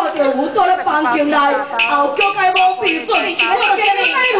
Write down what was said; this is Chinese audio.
到着阮住咧房间内，后脚该无闭嘴，你是我做什么？